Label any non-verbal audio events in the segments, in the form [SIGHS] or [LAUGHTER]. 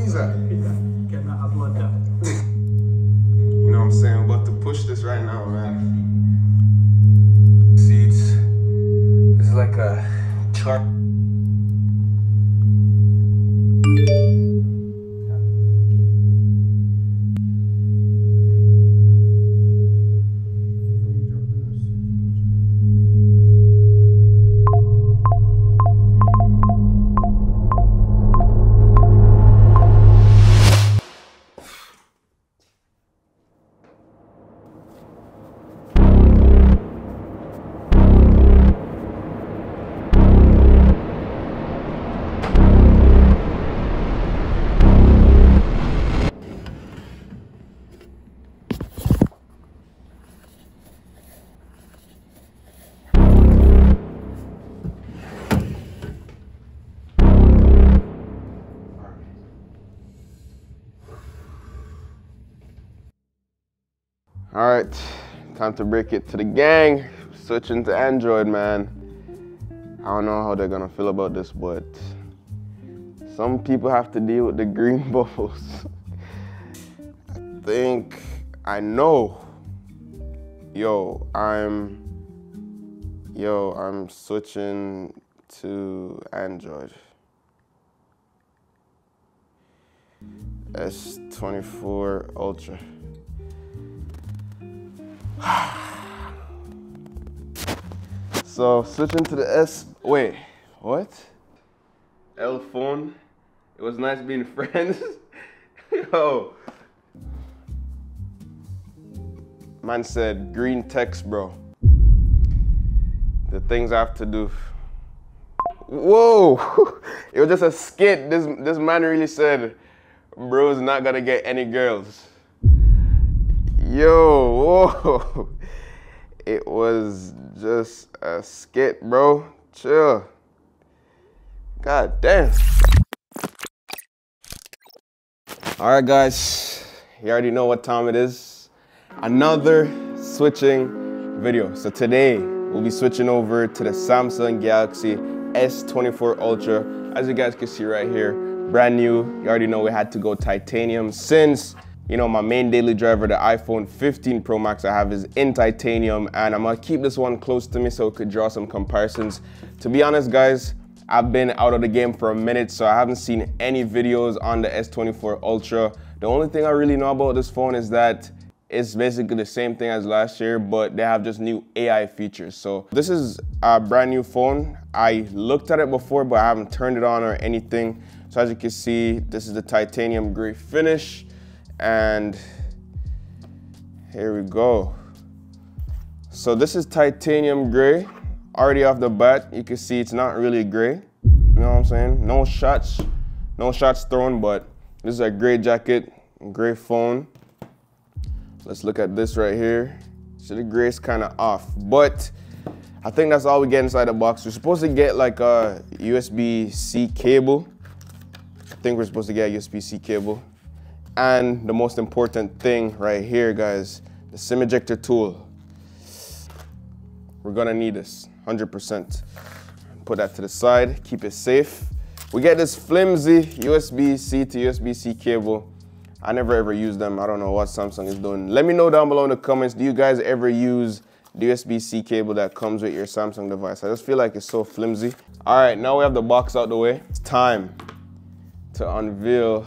keys at? Get that upload that. You know what I'm saying? I'm about to push this right now, man. Seats. This is like a chart. All right, time to break it to the gang. Switching to Android, man. I don't know how they're gonna feel about this, but some people have to deal with the [LAUGHS] green bubbles. I think I know. Yo, I'm yo, I'm switching to Android. S24 Ultra. [SIGHS] So switching to the S. Wait, what? L phone. It was nice being friends. [LAUGHS] Yo. Man said green text, bro. The things I have to do. Whoa! [LAUGHS] it was just a skit. This this man really said, bro's not gonna get any girls. Yo, whoa. [LAUGHS] It was just a skit, bro. Chill. God damn. All right, guys. You already know what time it is. Another switching video. So today, we'll be switching over to the Samsung Galaxy S24 Ultra. As you guys can see right here, brand new. You already know we had to go titanium since you know, my main daily driver, the iPhone 15 Pro Max I have is in titanium and I'm gonna keep this one close to me so we could draw some comparisons. To be honest, guys, I've been out of the game for a minute, so I haven't seen any videos on the S24 Ultra. The only thing I really know about this phone is that it's basically the same thing as last year, but they have just new AI features. So this is a brand new phone. I looked at it before, but I haven't turned it on or anything. So as you can see, this is the titanium gray finish and here we go. So this is titanium gray. Already off the bat, you can see it's not really gray. You know what I'm saying? No shots, no shots thrown, but this is a gray jacket, gray phone. Let's look at this right here. So the gray's kind of off, but I think that's all we get inside the box. We're supposed to get like a USB-C cable. I think we're supposed to get a USB-C cable. And the most important thing right here, guys, the SIM ejector tool. We're gonna need this, 100%. Put that to the side, keep it safe. We get this flimsy USB-C to USB-C cable. I never ever use them. I don't know what Samsung is doing. Let me know down below in the comments, do you guys ever use the USB-C cable that comes with your Samsung device? I just feel like it's so flimsy. All right, now we have the box out the way. It's time to unveil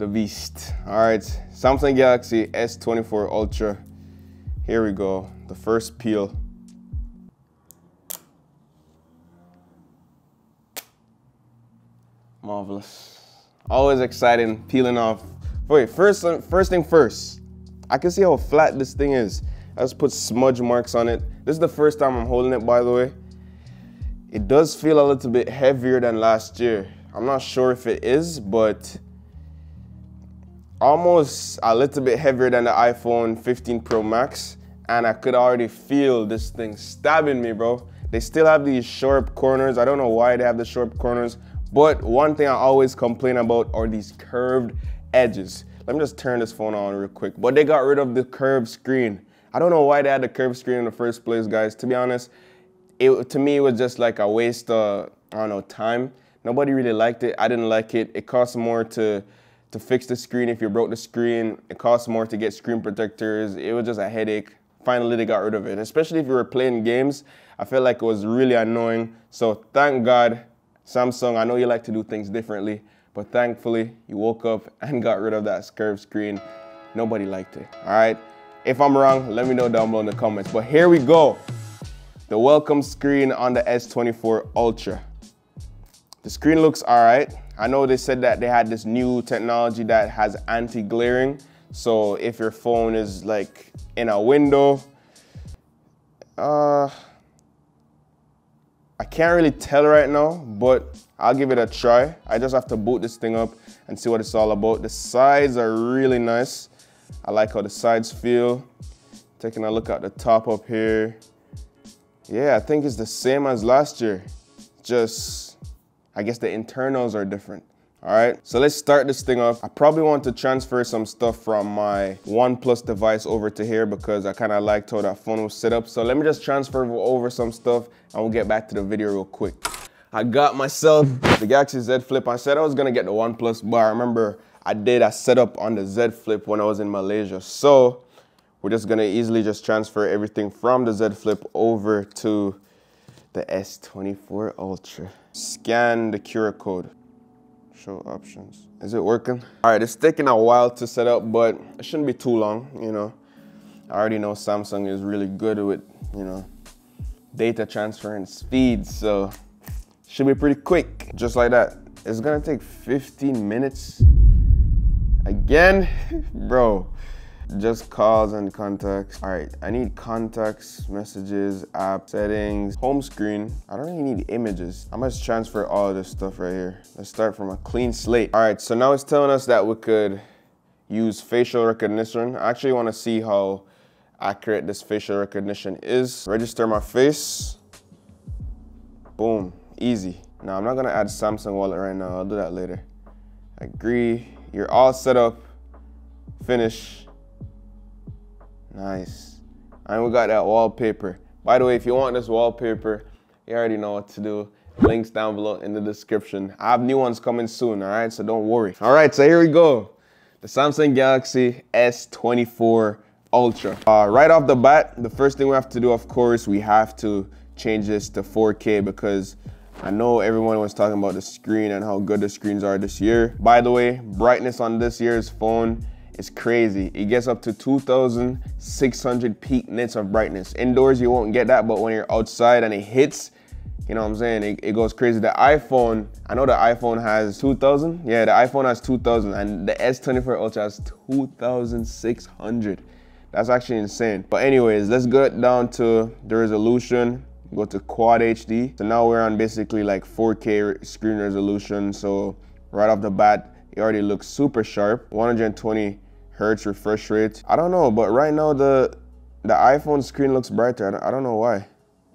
the beast. All right, Samsung Galaxy S24 Ultra. Here we go, the first peel. Marvelous. Always exciting, peeling off. Wait, first, uh, first thing first, I can see how flat this thing is. I just put smudge marks on it. This is the first time I'm holding it, by the way. It does feel a little bit heavier than last year. I'm not sure if it is, but almost a little bit heavier than the iPhone 15 Pro Max. And I could already feel this thing stabbing me, bro. They still have these sharp corners. I don't know why they have the sharp corners, but one thing I always complain about are these curved edges. Let me just turn this phone on real quick. But they got rid of the curved screen. I don't know why they had the curved screen in the first place, guys. To be honest, it, to me, it was just like a waste of, I don't know, time. Nobody really liked it. I didn't like it. It costs more to to fix the screen if you broke the screen. It costs more to get screen protectors. It was just a headache. Finally, they got rid of it. Especially if you were playing games, I felt like it was really annoying. So thank God, Samsung. I know you like to do things differently, but thankfully, you woke up [LAUGHS] and got rid of that curved screen. Nobody liked it. All right. If I'm wrong, let me know down below in the comments. But here we go. The welcome screen on the S24 Ultra. The screen looks all right. I know they said that they had this new technology that has anti-glaring. So if your phone is like in a window, uh, I can't really tell right now, but I'll give it a try. I just have to boot this thing up and see what it's all about. The sides are really nice. I like how the sides feel. Taking a look at the top up here. Yeah, I think it's the same as last year. Just I guess the internals are different. All right, so let's start this thing off. I probably want to transfer some stuff from my OnePlus device over to here because I kind of liked how that phone was set up. So let me just transfer over some stuff and we'll get back to the video real quick. I got myself the Galaxy Z Flip. I said I was gonna get the OnePlus, but I remember I did a setup on the Z Flip when I was in Malaysia. So we're just gonna easily just transfer everything from the Z Flip over to the S24 Ultra. Scan the QR code. Show options. Is it working? All right, it's taking a while to set up, but it shouldn't be too long, you know. I already know Samsung is really good with, you know, data transfer and speed, so should be pretty quick, just like that. It's gonna take 15 minutes. Again, [LAUGHS] bro just calls and contacts. All right, I need contacts, messages, app settings, home screen. I don't really need images. I must transfer all this stuff right here. Let's start from a clean slate. All right, so now it's telling us that we could use facial recognition. I actually wanna see how accurate this facial recognition is. Register my face. Boom, easy. Now I'm not gonna add Samsung wallet right now, I'll do that later. Agree, you're all set up, finish. Nice. And we got that wallpaper. By the way, if you want this wallpaper, you already know what to do. Links down below in the description. I have new ones coming soon, all right? So don't worry. All right, so here we go. The Samsung Galaxy S24 Ultra. Uh, right off the bat, the first thing we have to do, of course, we have to change this to 4K because I know everyone was talking about the screen and how good the screens are this year. By the way, brightness on this year's phone it's crazy. It gets up to 2,600 peak nits of brightness. Indoors, you won't get that, but when you're outside and it hits, you know what I'm saying? It, it, goes crazy. The iPhone, I know the iPhone has 2000. Yeah, the iPhone has 2000 and the S24 Ultra has 2600. That's actually insane. But anyways, let's get down to the resolution. Go to Quad HD. So now we're on basically like 4K screen resolution. So right off the bat, it already looks super sharp. 120 hertz refresh rate. I don't know, but right now the the iPhone screen looks brighter. I don't, I don't know why.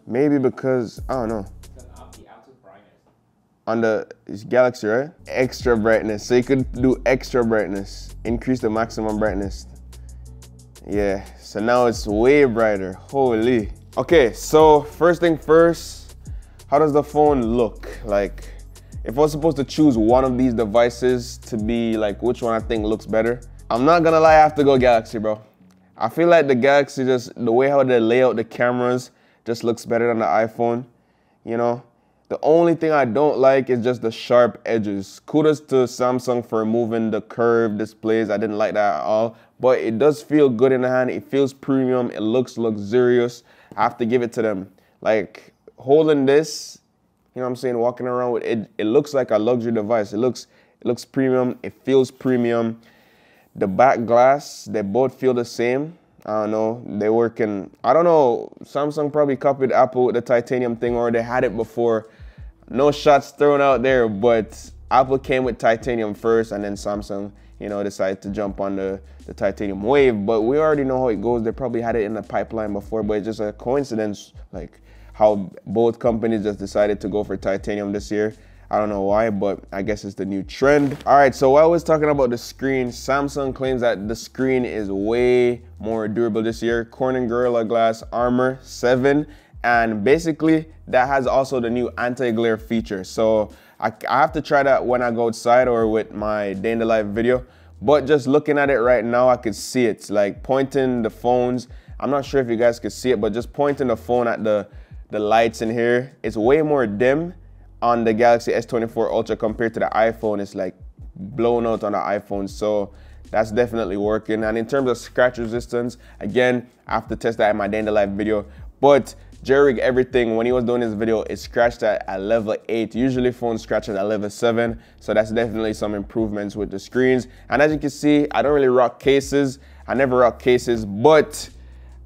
Maybe because, I don't know. On the Galaxy, right? Extra brightness. So you could do extra brightness. Increase the maximum brightness. Yeah, so now it's way brighter. Holy. Okay, so first thing first, how does the phone look? Like, if I was supposed to choose one of these devices to be like which one I think looks better, I'm not gonna lie, I have to go Galaxy, bro. I feel like the Galaxy just, the way how they lay out the cameras just looks better than the iPhone, you know? The only thing I don't like is just the sharp edges. Kudos to Samsung for removing the curved displays. I didn't like that at all, but it does feel good in the hand. It feels premium. It looks luxurious. I have to give it to them. Like holding this, you know what I'm saying, walking around with it, it looks like a luxury device. It looks, it looks premium. It feels premium. The back glass, they both feel the same. I don't know. They work in, I don't know, Samsung probably copied Apple with the titanium thing or they had it before. No shots thrown out there, but Apple came with titanium first and then Samsung, you know, decided to jump on the, the titanium wave. But we already know how it goes. They probably had it in the pipeline before, but it's just a coincidence, like how both companies just decided to go for titanium this year. I don't know why, but I guess it's the new trend. All right, so while I was talking about the screen, Samsung claims that the screen is way more durable this year. Corning Gorilla Glass Armor 7, and basically that has also the new anti-glare feature. So I, I have to try that when I go outside or with my day in the life video. But just looking at it right now, I could see it. Like pointing the phones. I'm not sure if you guys could see it, but just pointing the phone at the, the lights in here, it's way more dim on the Galaxy S24 Ultra compared to the iPhone. It's like blown out on the iPhone. So that's definitely working. And in terms of scratch resistance, again, I have to test that in my day in the life video. But Jerry everything when he was doing this video it scratched at, a level 8 usually phones scratch at a level 7 so that's definitely some improvements with the screens and as you can see I don't really rock cases I never rock cases but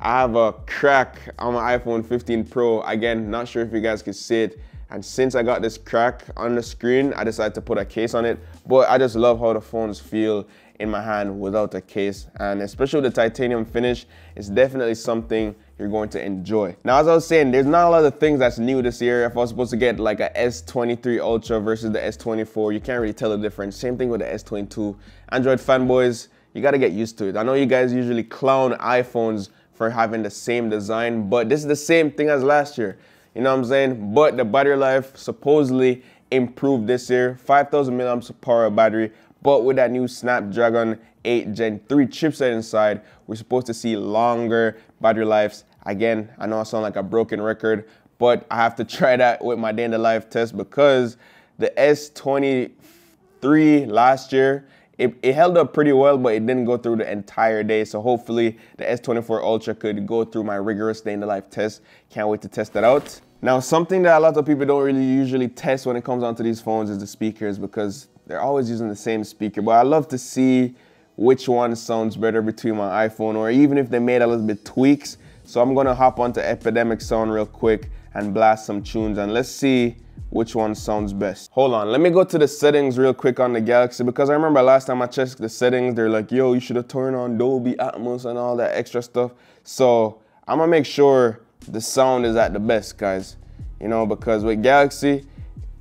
I have a crack on my iPhone 15 Pro again not sure if you guys can see it and since I got this crack on the screen I decided to put a case on it but I just love how the phones feel in my hand without a case and especially with the titanium finish it's definitely something you're going to enjoy. Now, as I was saying, there's not a lot of things that's new this year. If I was supposed to get like a S23 Ultra versus the S24, you can't really tell the difference. Same thing with the S22. Android fanboys, you gotta get used to it. I know you guys usually clown iPhones for having the same design, but this is the same thing as last year. You know what I'm saying? But the battery life supposedly improved this year. 5,000 milliamps power battery, but with that new Snapdragon 8 Gen 3 chipset inside, we're supposed to see longer battery lives Again, I know I sound like a broken record, but I have to [LAUGHS] try that with my day in the life test because the S23 last year, it, it, held up pretty well, but it didn't go through the entire day. So hopefully the S24 Ultra could go through my rigorous day in the life test. Can't wait to test that out. Now, something that a lot of people don't really usually test when it comes onto these phones is the speakers because they're always using the same speaker. But I love to see which one sounds better between my iPhone or even if they made a little bit tweaks so I'm gonna hop onto Epidemic Sound real quick and blast some tunes and let's see which one sounds best. Hold on, let me go to the settings real quick on the Galaxy because I remember last time I checked the settings, they're like, yo, you should have turned on Dolby Atmos and all that extra stuff. So I'm gonna make sure the sound is at the best, guys. You know, because with Galaxy,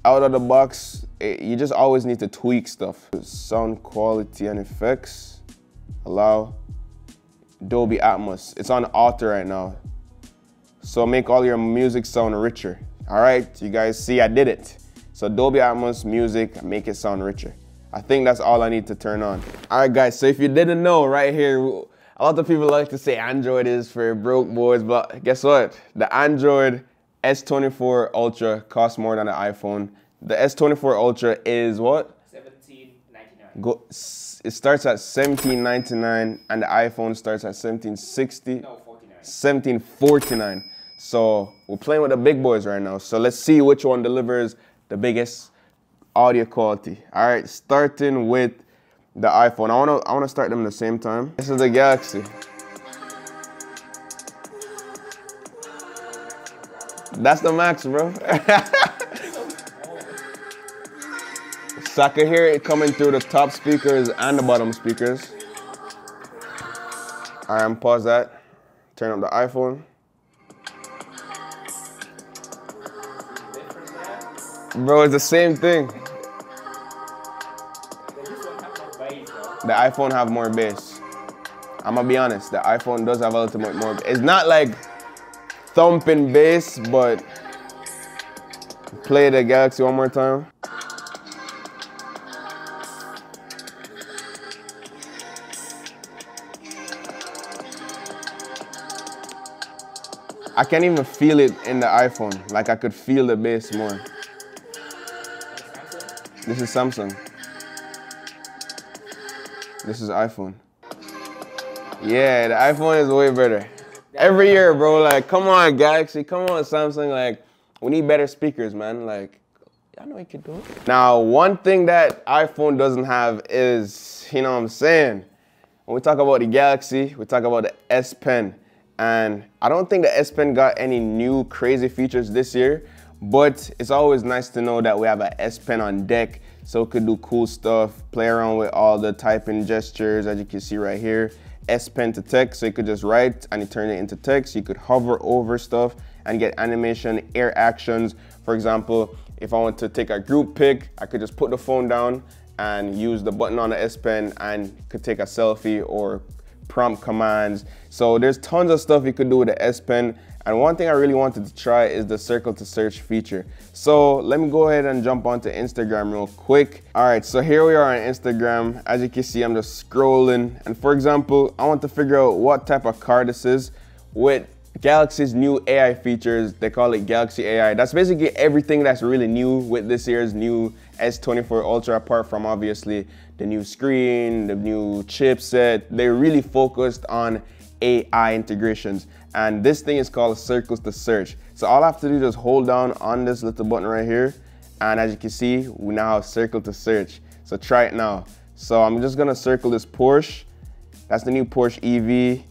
out of the box, it, you just always need to tweak stuff. Sound quality and effects, allow, Dolby Atmos. It's on auto right now. So make all your music sound richer. All right, you guys see I did it. So Dolby Atmos music, make it sound richer. I think that's all I need to turn on. All right, guys, so if you didn't know right here, a lot of people like to say Android is for broke boys, but guess what? The Android S24 Ultra costs more than the iPhone. The S24 Ultra is what? Go, it starts at 17.99 and the iPhone starts at 1760. No, 49. 1749. So we're playing with the big boys right now. So let's see which one delivers the biggest audio quality. All right, starting with the iPhone. I wanna I wanna start them the same time. This is the Galaxy. That's the max, bro. [LAUGHS] So I can hear it coming through the top speakers and the bottom speakers. All right, I'm pause that. Turn up the iPhone. Bro, it's the same thing. The iPhone have more bass. I'm gonna be honest, the iPhone does have a little bit more. It's not like thumping bass, but play the Galaxy one more time. I can't even feel it in the iPhone. Like I could feel the bass more. This is Samsung. This is iPhone. Yeah, the iPhone is way better. Every year, bro, like, come on, Galaxy, come on, Samsung, like, we need better speakers, man. Like, I know you can do it. Now, one thing that iPhone doesn't have is, you know what I'm saying? When we talk about the Galaxy, we talk about the S Pen. And I don't think the S Pen got any new crazy features this year, but it's always nice to know that we have an S Pen on deck so it could do cool stuff, play around with all the typing gestures as you can see right here. S Pen to text, so you could just write and you turn it into text. You could hover over stuff and get animation, air actions. For example, if I want to take a group pic, I could just put the phone down and use the button on the S Pen and could take a selfie or prompt commands. So there's tons of stuff you could do with the S Pen And one thing I really wanted to try is the circle to search feature. So let me go ahead and jump onto Instagram real quick. All right, so here we are on Instagram. As you can see, I'm just scrolling. And for example, I want to figure out what type of car this is with Galaxy's new AI features. They call it Galaxy AI. That's basically everything that's really new with this year's new S24 Ultra, apart from obviously the new screen, the new chipset. They really focused on AI integrations. And this thing is called Circles to Search. So all I have to do is just hold down on this little button right here. And as you can see, we now have Circle to Search. So try it now. So I'm just gonna circle this Porsche. That's the new Porsche EV.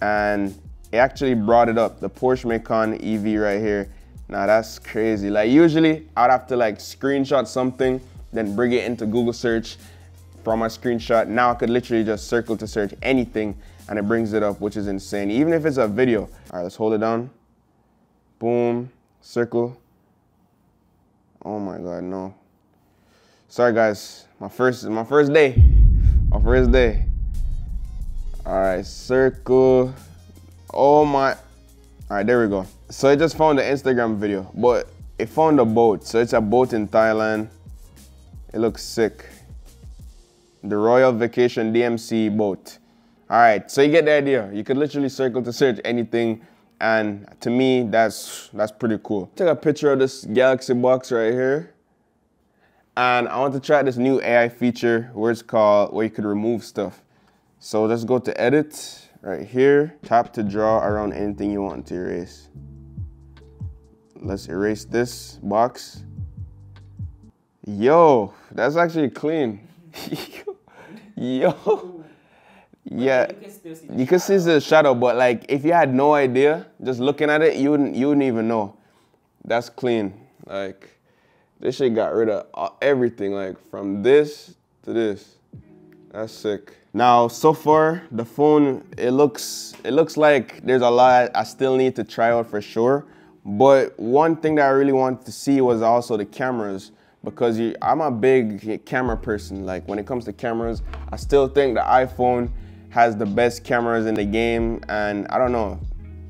And it actually brought it up, the Porsche Macan EV right here. Now that's crazy. Like usually I'd have to like screenshot something, then bring it into Google search from my screenshot. Now I could literally just circle to search anything and it brings it up, which is insane. Even if it's a video. All right, let's hold it down. Boom, circle. Oh my God, no. Sorry guys, my first, my first day, my first day. All right, circle. Oh my, all right, there we go. So I just found the Instagram video, but it found a boat. So it's a boat in Thailand. It looks sick. The Royal Vacation DMC boat. All right, so you get the idea. You could literally circle to search anything. And to me, that's that's pretty cool. Take a picture of this Galaxy box right here. And I want to try this new AI feature where it's called, where you could remove stuff. So let's go to edit right here. Tap to draw around anything you want to erase. Let's erase this box. Yo, that's actually clean. [LAUGHS] Yo. Yeah, you can, still see you can see the shadow, but like if you had no idea, just looking at it, you wouldn't you wouldn't even know. That's clean. Like this shit got rid of everything, like from this to this. That's sick. Now, so far, the phone, it looks it looks like there's a lot I still need to try out for sure. But one thing that I really wanted to see was also the cameras because you, I'm a big camera person. Like when it comes to cameras, I still think the iPhone has the best cameras in the game and I don't know.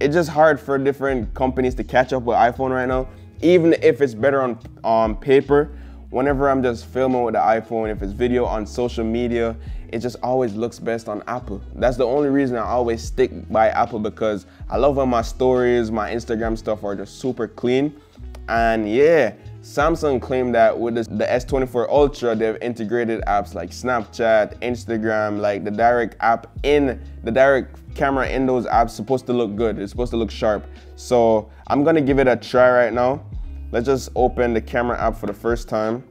It's just hard for different companies to catch up with iPhone right now. Even if it's better on, on paper, whenever I'm just filming with the iPhone, if it's video on social media, it just always looks best on Apple. That's the only reason I always stick by Apple because I love when my stories, my Instagram stuff are just super clean. And yeah, Samsung claimed that with the, the S24 Ultra, they've integrated apps like Snapchat, Instagram, like the direct app in, the direct camera in those apps supposed to look good. It's supposed to look sharp. So I'm gonna give it a try right now. Let's just open the camera app for the first time.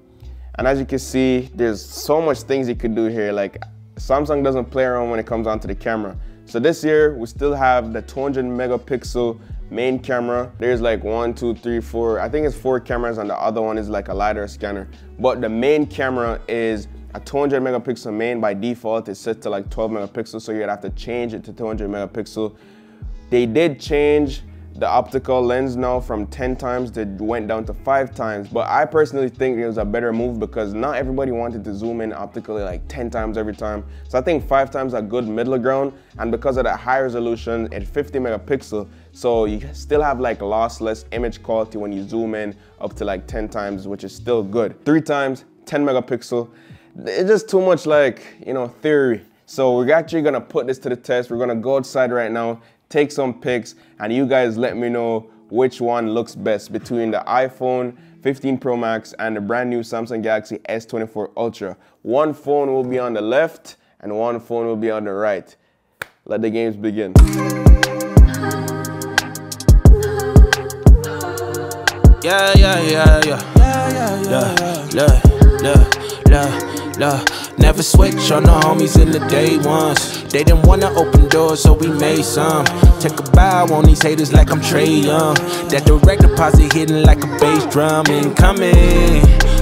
And as you can see, there's so much things you could do here. Like Samsung doesn't play around when it comes onto the camera. So this year, we still have the 200 megapixel main camera. There's like one, two, three, four, I think it's four cameras and the other one is like a LiDAR scanner. But the main camera is a 200 megapixel main by default. It's set to like 12 megapixels, so you'd have to change it to 200 megapixel. They did change the optical lens now from 10 times that went down to 5 times. But I personally think it was a better move because not everybody wanted to zoom in optically like 10 times every time. So I think 5 times a good middle ground. And because of that high resolution at 50 megapixel. So you still have like lossless image quality when you zoom in up to like 10 times which is still good. 3 times 10 megapixel. It's just too much like you know theory. So we're actually gonna put this to the test. We're gonna go outside right now take some pics, and you guys let me know which one looks best between the iPhone 15 Pro Max and the brand new Samsung Galaxy S24 Ultra. One phone will be on the left and one phone will be on the right. Let the games begin. Yeah, yeah, yeah, yeah. Yeah, yeah, yeah. Yeah, yeah, yeah, yeah. Never switch on the homies in the day ones. They didn't wanna open doors, so we made some. Take a bow on these haters like I'm Trae Young. That direct deposit hitting like a bass drum. And coming,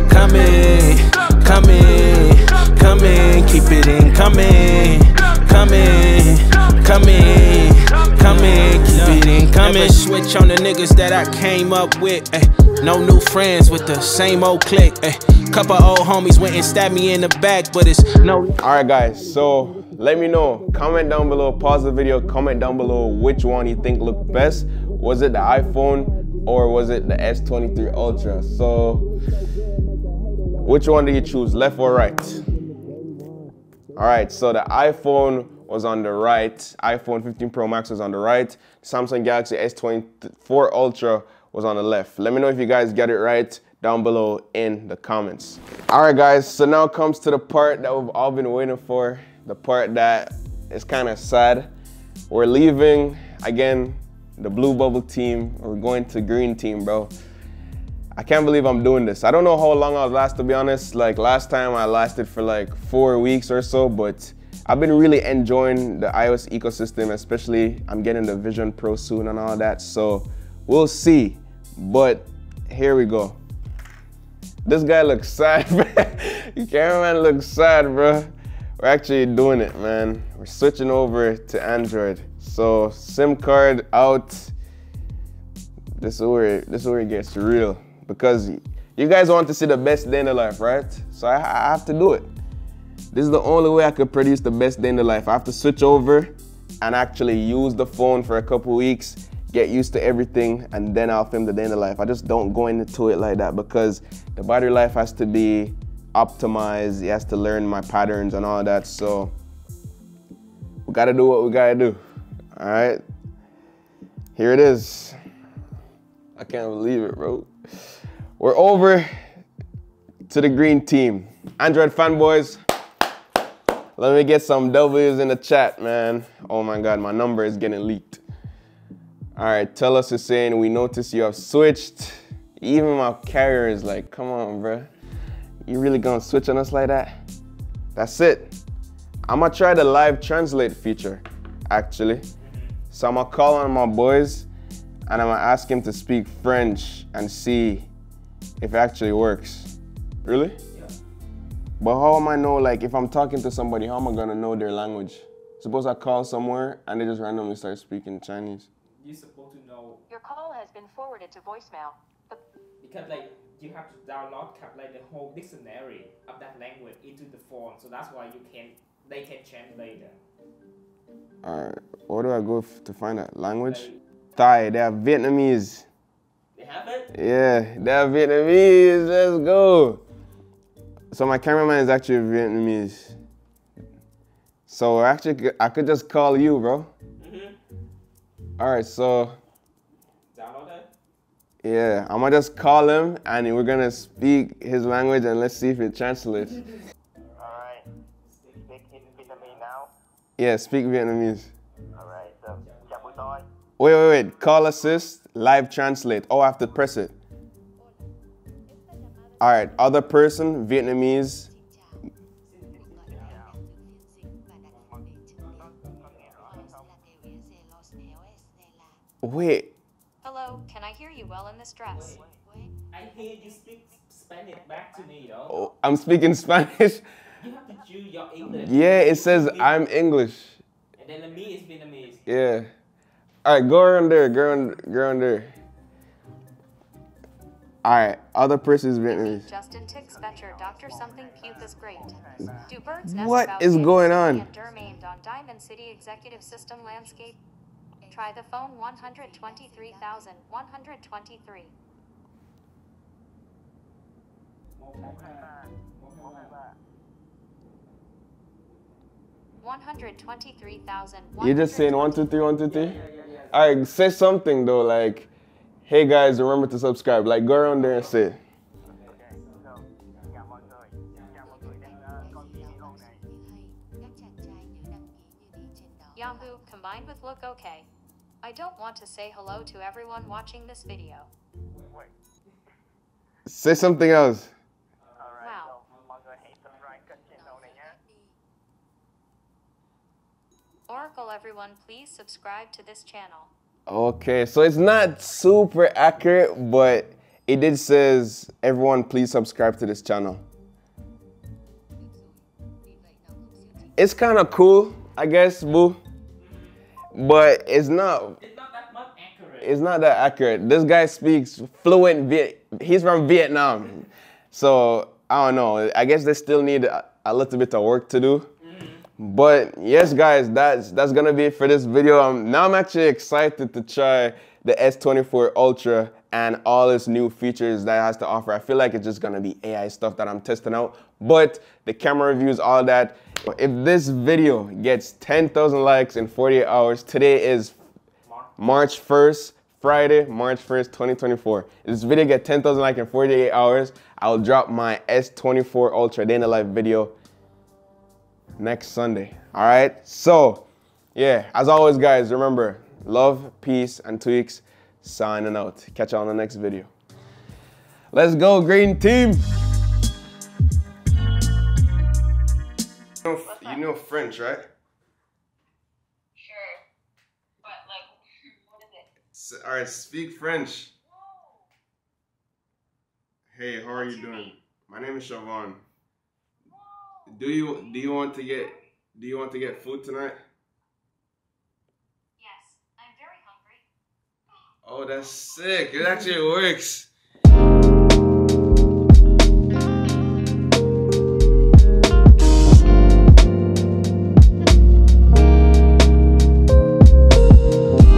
coming, coming. coming. Keep it incoming, coming, coming, Switch on the niggas that I came up with. Ay. No new friends with the same old clique. Ay. Couple old homies went and stabbed me in the back, but it's no. All right, guys. So let me know. Comment down below. Pause the video. Comment down below which one you think looked best Was it the iPhone or was it the S23 Ultra? So, which one do you choose, left or right? All right, so the iPhone was on the right, iPhone 15 Pro Max was on the right, Samsung Galaxy S24 Ultra was on the left. Let me know if you guys get it right down below in the comments. All right, guys, so now comes to the part that we've all been waiting for, the part that is kind of sad. We're leaving, again, the blue bubble team. We're going to green team, bro. I can't believe I'm doing this. I don't know how long I'll last, to be honest. Like last time I lasted for like four weeks or so, but I've been really enjoying the iOS ecosystem, especially I'm getting the Vision Pro soon and all that. So we'll see, but here we go. This guy looks [LAUGHS] sad, man. Cameraman looks sad, bro. We're actually doing it, man. We're switching over to Android. So SIM card out. This is where this is where it gets real because you guys want to see the best day in life, right? So I, I have to do it. This is the only way I could produce the best day in the life. I have to switch over and actually use the phone for a couple weeks get used to everything, and then I'll film the day in the life. I just don't go into it like that because the battery life has to be optimized. It has to learn my patterns and all that. So we gotta do what we gotta do. All right. Here it is. I can't believe it, bro. We're over to the green team. Android fanboys, let me get some W's in the chat, man. Oh my God, my number is getting leaked. All right, Telus Hussein, we notice you have switched. Even my carrier is like, come on, bro. You really gonna switch on us like that? That's it. I'm gonna try the live translate feature, actually. So I'm gonna call on my boys and I'm gonna ask him to speak French and see if it actually works. Really? Yeah. But how am I know, like, if I'm talking to somebody, how am I gonna know their language? Suppose I call somewhere and they just randomly start speaking Chinese you're supposed to know. Your call has been forwarded to voicemail. Because like you have to download like the whole dictionary of that language into the phone, so that's why you can they can translate it. Alright, where do I go to find that language? Like, Thai, they have Vietnamese. They have it? Yeah, they have Vietnamese. Let's go. So my cameraman is actually Vietnamese. So actually, I could just call you, bro. Mhm. All right, so. Download it? Yeah, I'm gonna just call him and we're gonna speak his language and let's see if it translates. Alright, speak Vietnamese now? Yeah, speak Vietnamese. Alright, so, chào buổi tối. Wait, wait, wait. Call assist, live translate. Oh, I have to press it. All right, other person, Vietnamese, Wait. Hello, can I hear you well in this dress? I hear you speak Spanish back to me, though. Oh, I'm speaking [LAUGHS] Spanish. You have to choose your English. Yeah, it says I'm English. And then the me is Vietnamese. Yeah. All right, go around there, go around, go around there. All right, other person's Vietnamese. Justin Tick Spetcher, Doctor Something Puke is great. Do birds nest what is going on? on Diamond City Executive System Landscape Try the phone 123,123. One hundred twenty-three thousand. You're just saying one, two, three, one, two, three. All right, say something though, like, "Hey guys, remember to subscribe." Like, go around there and say. Yahoo combined with look okay. I don't want to say hello to everyone watching this video. Wait. Say something else. Wow. Oracle everyone, please subscribe to this channel. Okay, so it's not super accurate, but it did says everyone please subscribe to this channel. It's kind of cool, I guess, boo. But it's not. It's not that much accurate. It's not that accurate. This guy speaks fluent Viet. He's from Vietnam, so I don't know. I guess they still need a, a little bit of work to do. But yes, guys, that's that's gonna be it for this video. Um, now I'm actually excited to try the S24 Ultra and all its new features that it has to offer. I feel like it's just gonna be AI stuff that I'm testing out, but the camera reviews, all that. If this video gets 10,000 likes in 48 hours, today is March 1st, Friday, March 1st, 2024. If this video get 10,000 likes in 48 hours, I'll drop my S24 Ultra day in the life video next Sunday. All right, so yeah, as always, guys, remember love, peace, and tweaks. Signing out. Catch you on the next video. Let's go, green team. You know, you know French, right? Sure. But like, [LAUGHS] what is it? All right, speak French. Hey, how are you doing? My name is Shevon. Do you do you want to get do you want to get food tonight? Yes, I'm very hungry. Oh, that's sick. It actually works.